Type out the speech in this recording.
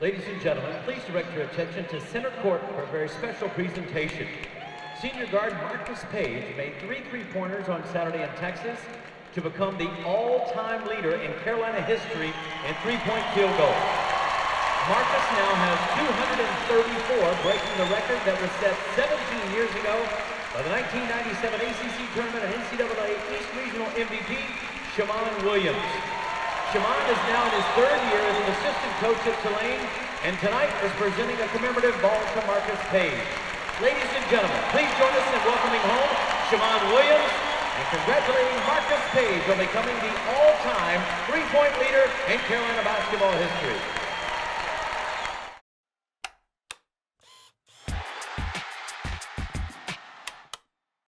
Ladies and gentlemen, please direct your attention to center court for a very special presentation. Senior guard Marcus Paige made three three-pointers on Saturday in Texas to become the all-time leader in Carolina history in three-point field goals. Marcus now has 234, breaking the record that was set 17 years ago by the 1997 ACC Tournament and NCAA East Regional MVP, Shammond Williams. Shammond is now in his third year as an assistant coach at Tulane, and tonight is presenting a commemorative ball to Marcus Paige. Ladies and gentlemen, please join us in welcoming home Shammond Williams and congratulating Marcus Paige on becoming the all-time three-point leader in Carolina basketball history.